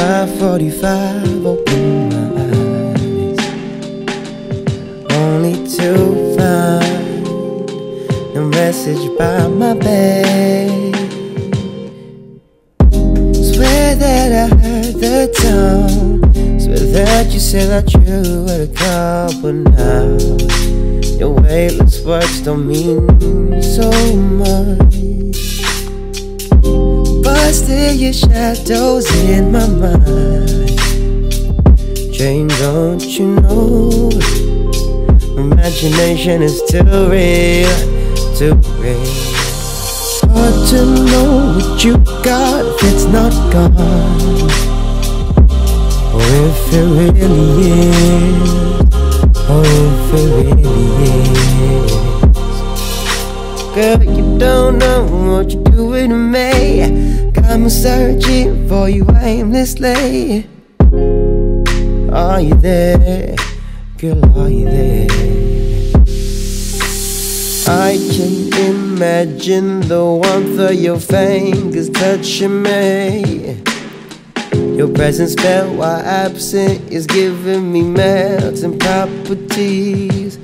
5:45, open my eyes, only to find a message by my bed. Swear that I heard the tone. Swear that you said that you would call, but now your weightless words don't mean so much. But still, your shadows in my mind. Jane, don't you know? Imagination is too real, too real. Hard to know what you got if it's not gone. Or if it really is. Or if it really is. Girl, you don't know what you're doing to me. Me searching for you aimlessly. Are you there? Girl, are you there? I can imagine the warmth of your fingers touching me. Your presence felt while absent is giving me melting properties.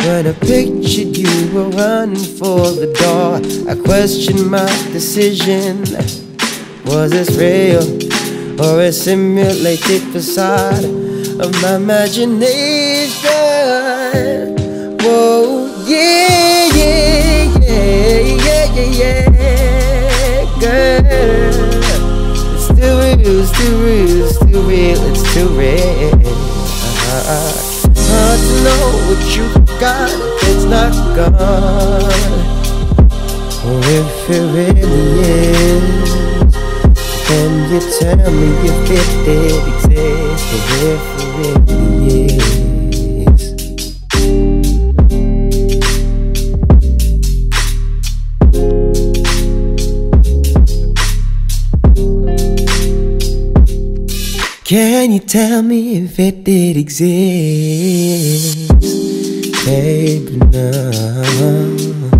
When I pictured you were running for the door, I questioned my decision. Was this real or a simulated facade of my imagination? Whoa, yeah, yeah, yeah, yeah, yeah, yeah, girl. It's too real, it's too real, it's too real, it's too real. Uh-huh. Hard to know what you got it's not gone. Or if it really is. Can you tell me if it did exist or if it really is? Can you tell me if it did exist? Baby, no.